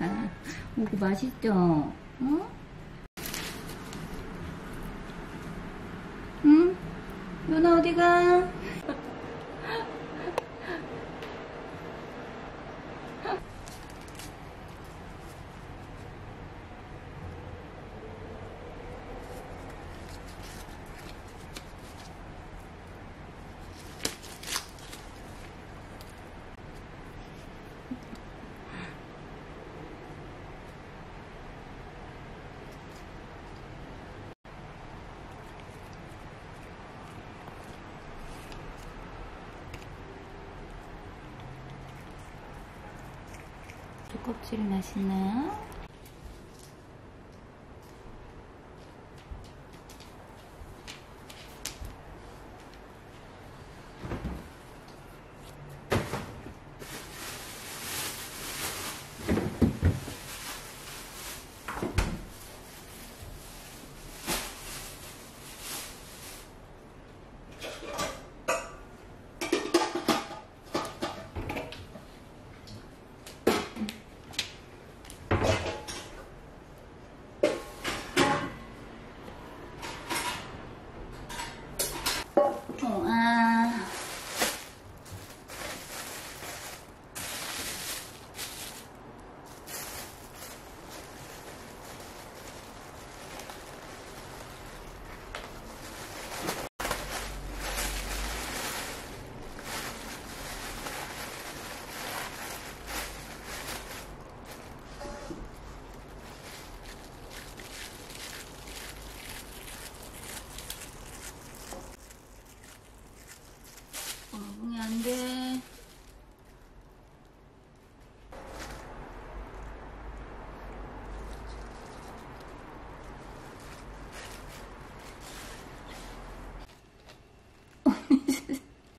아, 이거 맛있죠? 어? 응? 요나 어디가? 껍질 맛있나요? 어, 응이 안 돼.